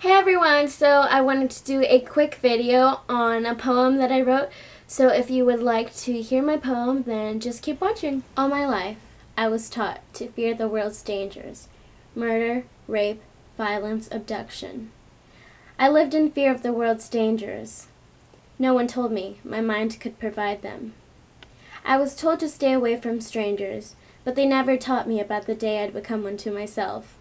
Hey everyone, so I wanted to do a quick video on a poem that I wrote. So if you would like to hear my poem, then just keep watching. All my life, I was taught to fear the world's dangers. Murder, rape, violence, abduction. I lived in fear of the world's dangers. No one told me my mind could provide them. I was told to stay away from strangers, but they never taught me about the day I'd become one to myself.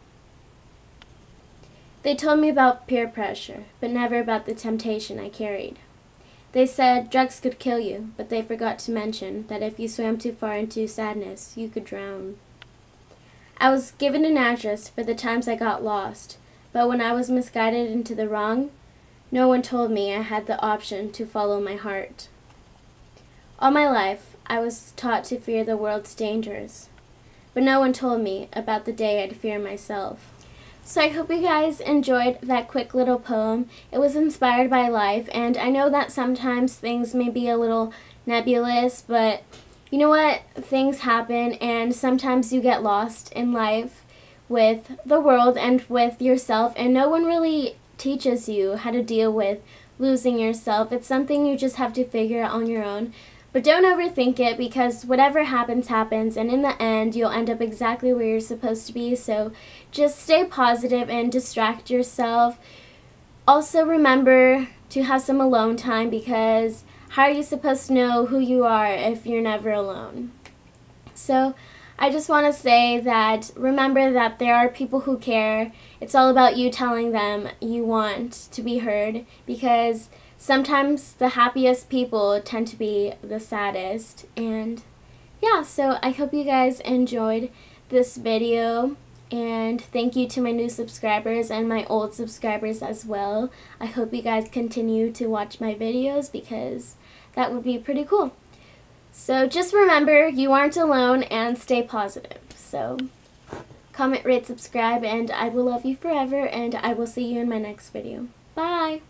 They told me about peer pressure, but never about the temptation I carried. They said drugs could kill you, but they forgot to mention that if you swam too far into sadness, you could drown. I was given an address for the times I got lost, but when I was misguided into the wrong, no one told me I had the option to follow my heart. All my life, I was taught to fear the world's dangers, but no one told me about the day I'd fear myself. So I hope you guys enjoyed that quick little poem. It was inspired by life, and I know that sometimes things may be a little nebulous, but you know what? Things happen, and sometimes you get lost in life with the world and with yourself, and no one really teaches you how to deal with losing yourself. It's something you just have to figure out on your own. But don't overthink it because whatever happens, happens, and in the end, you'll end up exactly where you're supposed to be. So just stay positive and distract yourself. Also, remember to have some alone time because how are you supposed to know who you are if you're never alone? So, I just want to say that remember that there are people who care. It's all about you telling them you want to be heard because sometimes the happiest people tend to be the saddest. And yeah, so I hope you guys enjoyed this video. And thank you to my new subscribers and my old subscribers as well. I hope you guys continue to watch my videos because that would be pretty cool. So just remember, you aren't alone and stay positive. So comment, rate, subscribe, and I will love you forever, and I will see you in my next video. Bye!